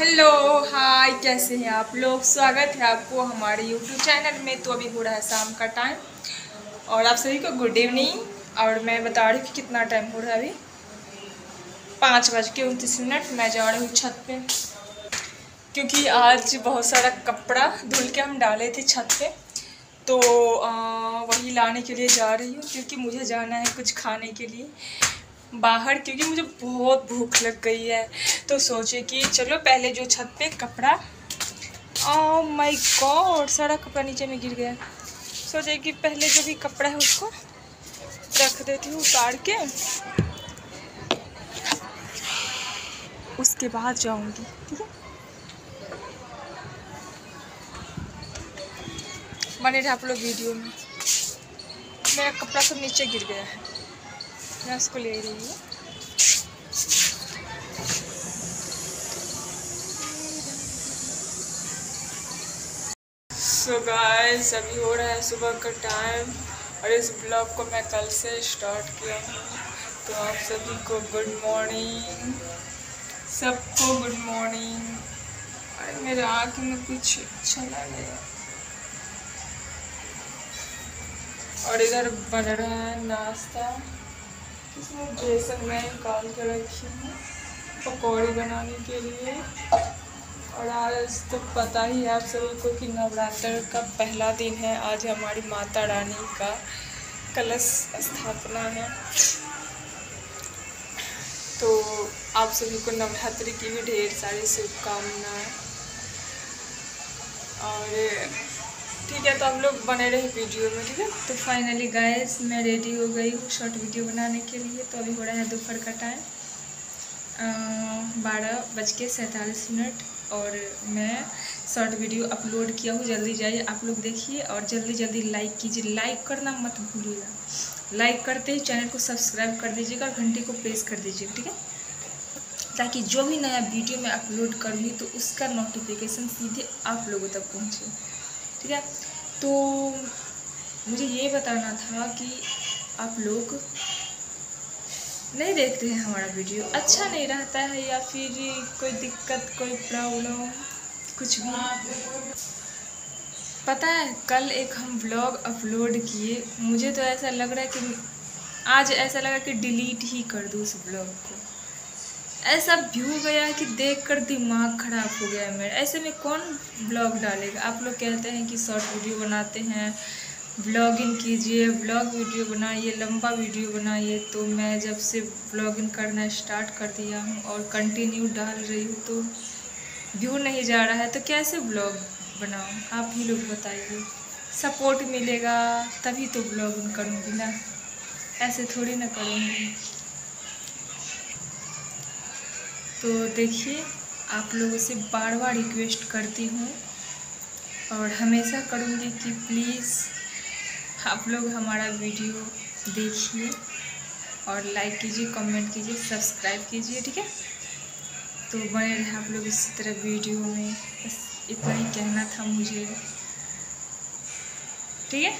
Hello hi कैसे हैं आप लोग? स्वागत है आपको हमारे यूट्यूब चैनल में। तो अभी हो रहा है शाम का टाइम और आप सभी को गुड इवनिंग और मैं बता रही हूँ कि कितना टाइम हो रहा है अभी? पाँच बज के उनतीस मिनट। मैं जा रही हूँ छत पे। क्योंकि आज बहुत सारा कपड़ा धुल के हम डाले थे छत पे। तो आ, वही लाने के लिए जा रही हूँ। क्योंकि मुझे जाना है कुछ खाने के लिए। बाहर, क्योंकि मुझे बहुत भूख लग गई है। तो सोचे कि चलो, पहले जो छत पे कपड़ा ओ माय गॉड सारा कपड़ा नीचे में गिर गया। सोचे कि पहले जो भी कपड़ा है उसको रख देती हूँ, उतार के। उसके बाद जाऊँगी, ठीक है? बने रहे आप लोग वीडियो में, मेरा कपड़ा सब नीचे गिर गया है। मैं उसको ले रही हूँ। सो गाइस अभी हो रहा है सुबह का टाइम और इस ब्लॉग को मैं कल से स्टार्ट किया हूँ। तो आप सभी को गुड मॉर्निंग सबको गुड मॉर्निंग अरे मेरे आँख में कुछ चला गया और इधर बन रहा है नाश्ता। इसमें बेसन मैं निकाल के रखी हूँ, पकौड़ी बनाने के लिए। और आज तो पता ही है आप सभी को कि नवरात्र का पहला दिन है, आज हमारी माता रानी का कलश स्थापना है। तो आप सभी को नवरात्रि की भी ढेर सारी शुभकामनाएँ। और ठीक है तो हम लोग बने रहे वीडियो में, ठीक है? तो फाइनली गाइस मैं रेडी हो गई हूँ शॉर्ट वीडियो बनाने के लिए। तो अभी हो रहा है दोपहर का टाइम बारह बज के सैंतालीस मिनट और मैं शॉर्ट वीडियो अपलोड किया हूँ। जल्दी जाइए, आप लोग देखिए और जल्दी जल्दी लाइक कीजिए। लाइक करना मत भूलिएगा। लाइक करते ही चैनल को सब्सक्राइब कर दीजिएगा और घंटे को प्रेस कर दीजिएगा, ठीक है? ताकि जो भी नया वीडियो मैं अपलोड करूँगी तो उसका नोटिफिकेशन सीधे आप लोगों तक पहुँचे। ठीक है? तो मुझे ये बताना था कि आप लोग नहीं देखते हैं हमारा वीडियो? अच्छा नहीं रहता है या फिर कोई दिक्कत, कोई प्रॉब्लम, कुछ भी? पता है, कल एक हम ब्लॉग अपलोड किए। मुझे तो ऐसा लग रहा है कि, आज ऐसा लगा कि डिलीट ही कर दूँ उस ब्लॉग को। ऐसा व्यू गया कि देखकर दिमाग खराब हो गया मेरा। ऐसे में कौन ब्लॉग डालेगा? आप लोग कहते हैं कि शॉर्ट वीडियो बनाते हैं। ब्लॉगिंग कीजिए ब्लॉग वीडियो बनाइए, लंबा वीडियो बनाइए। तो मैं जब से ब्लॉगिंग करना स्टार्ट कर दिया हूँ और कंटिन्यू डाल रही हूँ तो व्यू नहीं जा रहा है। तो कैसे ब्लॉग बनाऊँ? आप ही लोग बताइए। सपोर्ट मिलेगा, तभी तो ब्लॉगिंग करूँगी ना। ऐसे थोड़ी ना करूँगी। तो देखिए, आप लोगों से बार बार रिक्वेस्ट करती हूँ और हमेशा करूँगी कि प्लीज़ आप लोग हमारा वीडियो देखिए और लाइक कीजिए कमेंट कीजिए सब्सक्राइब कीजिए, ठीक है? तो बने रहे आप लोग इसी तरह वीडियो में। बस इतना ही कहना था मुझे। ठीक है?